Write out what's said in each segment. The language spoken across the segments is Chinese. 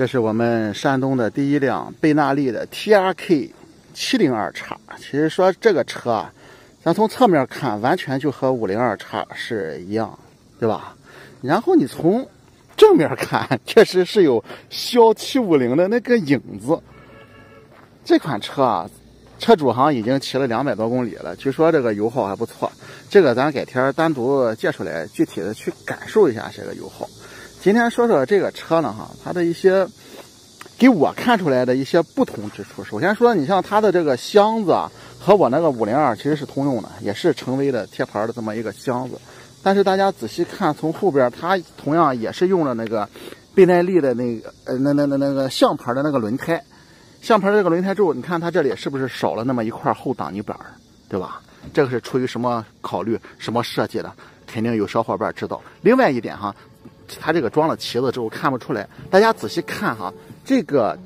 这是我们山东的第一辆贝纳利的 T R K 七零二叉。其实说这个车啊，咱从侧面看，完全就和五零二叉是一样，对吧？然后你从正面看，确实是有小七五零的那个影子。这款车啊，车主好像已经骑了两百多公里了，据说这个油耗还不错。这个咱改天单独借出来，具体的去感受一下这个油耗。今天说说这个车呢，哈，它的一些给我看出来的一些不同之处。首先说，你像它的这个箱子啊，和我那个五零二其实是通用的，也是成威的贴牌的这么一个箱子。但是大家仔细看，从后边它同样也是用了那个倍耐力的那个呃那那那那个象牌的那个轮胎，象牌这个轮胎之后，你看它这里是不是少了那么一块后挡泥板，对吧？这个是出于什么考虑、什么设计的？肯定有小伙伴知道。另外一点哈。它这个装了旗子之后看不出来，大家仔细看哈，这个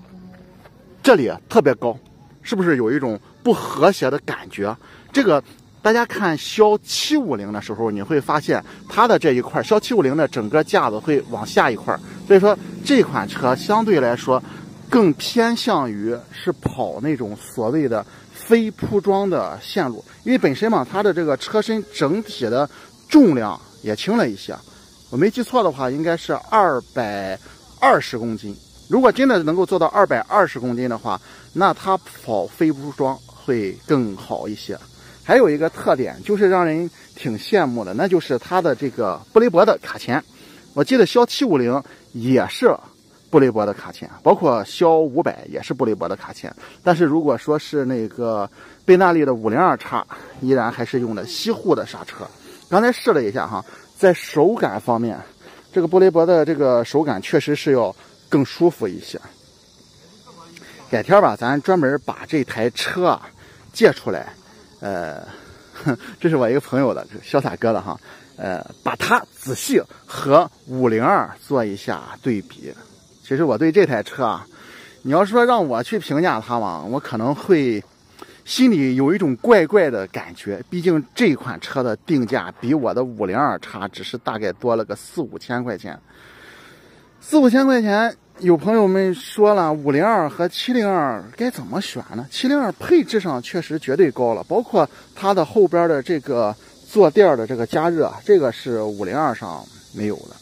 这里特别高，是不是有一种不和谐的感觉？这个大家看肖七五零的时候，你会发现它的这一块，肖七五零的整个架子会往下一块，所以说这款车相对来说更偏向于是跑那种所谓的非铺装的线路，因为本身嘛，它的这个车身整体的重量也轻了一些。我没记错的话，应该是二百二十公斤。如果真的能够做到二百二十公斤的话，那它跑非铺装会更好一些。还有一个特点就是让人挺羡慕的，那就是它的这个布雷博的卡钳。我记得肖七五零也是布雷博的卡钳，包括肖五百也是布雷博的卡钳。但是如果说是那个贝纳利的五零二叉，依然还是用的西护的刹车。刚才试了一下哈。在手感方面，这个布雷伯的这个手感确实是要更舒服一些。改天吧，咱专门把这台车啊借出来，呃，这是我一个朋友的潇洒哥的哈，呃，把它仔细和五零二做一下对比。其实我对这台车啊，你要说让我去评价它嘛，我可能会。心里有一种怪怪的感觉，毕竟这款车的定价比我的五零二差，只是大概多了个四五千块钱。四五千块钱，有朋友们说了，五零二和七零二该怎么选呢？七零二配置上确实绝对高了，包括它的后边的这个坐垫的这个加热，这个是五零二上没有的。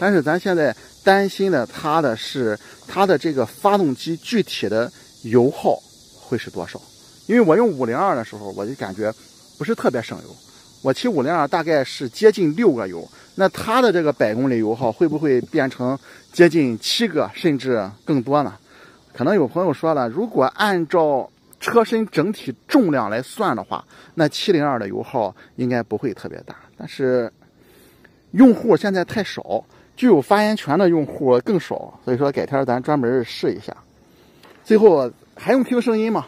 但是咱现在担心的，它的是它的这个发动机具体的油耗会是多少？因为我用五零二的时候，我就感觉不是特别省油。我骑五零二大概是接近六个油，那它的这个百公里油耗会不会变成接近七个甚至更多呢？可能有朋友说了，如果按照车身整体重量来算的话，那七零二的油耗应该不会特别大。但是用户现在太少，具有发言权的用户更少，所以说改天咱专门试一下。最后还用听声音吗？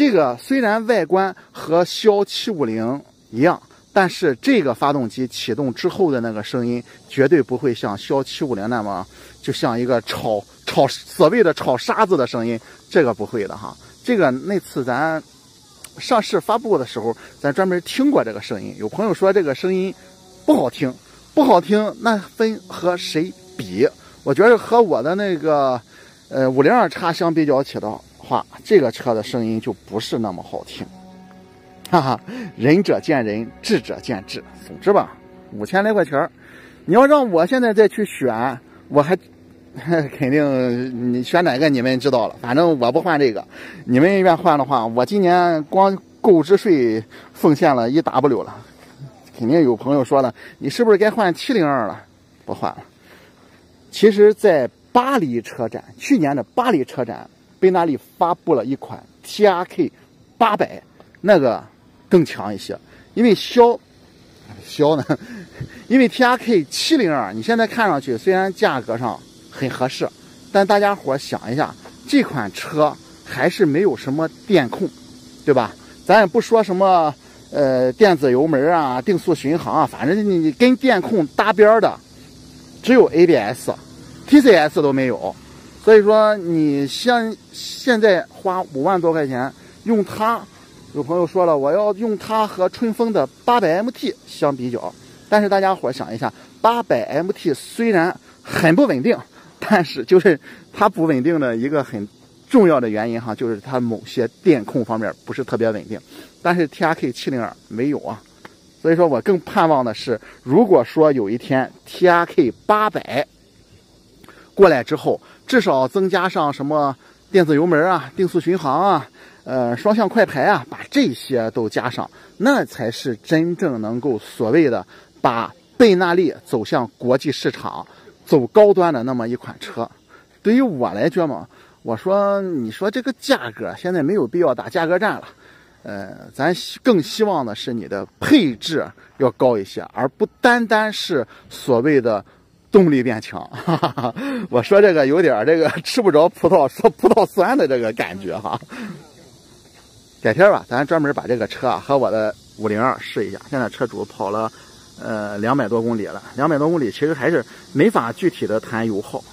这个虽然外观和骁七五零一样，但是这个发动机启动之后的那个声音绝对不会像骁七五零那么，就像一个炒炒所谓的炒沙子的声音，这个不会的哈。这个那次咱上市发布的时候，咱专门听过这个声音。有朋友说这个声音不好听，不好听，那分和谁比？我觉得和我的那个呃五零二叉相比较起的。话这个车的声音就不是那么好听，哈哈，仁者见仁，智者见智。总之吧，五千来块钱你要让我现在再去选，我还 肯定你选哪个你们知道了。反正我不换这个，你们愿换的话，我今年光购置税奉献了一 W 了。肯定有朋友说了，你是不是该换七零二了？不换了。其实，在巴黎车展，去年的巴黎车展。贝纳利发布了一款 T R K 八百，那个更强一些，因为肖肖呢，因为 T R K 七零二，你现在看上去虽然价格上很合适，但大家伙想一下，这款车还是没有什么电控，对吧？咱也不说什么呃电子油门啊、定速巡航啊，反正你跟电控搭边的只有 A B S，T C S 都没有。所以说，你现现在花五万多块钱用它，有朋友说了，我要用它和春风的八百 MT 相比较。但是大家伙想一下，八百 MT 虽然很不稳定，但是就是它不稳定的一个很重要的原因哈，就是它某些电控方面不是特别稳定。但是 T R K 七零二没有啊，所以说我更盼望的是，如果说有一天 T R K 八百过来之后，至少增加上什么电子油门啊、定速巡航啊、呃双向快排啊，把这些都加上，那才是真正能够所谓的把贝纳利走向国际市场。走高端的那么一款车，对于我来讲嘛，我说你说这个价格现在没有必要打价格战了，呃，咱更希望的是你的配置要高一些，而不单单是所谓的动力变强。哈哈哈，我说这个有点这个吃不着葡萄说葡萄酸的这个感觉哈。改天吧，咱专门把这个车啊和我的五零二试一下。现在车主跑了。呃，两百多公里了，两百多公里其实还是没法具体的谈油耗。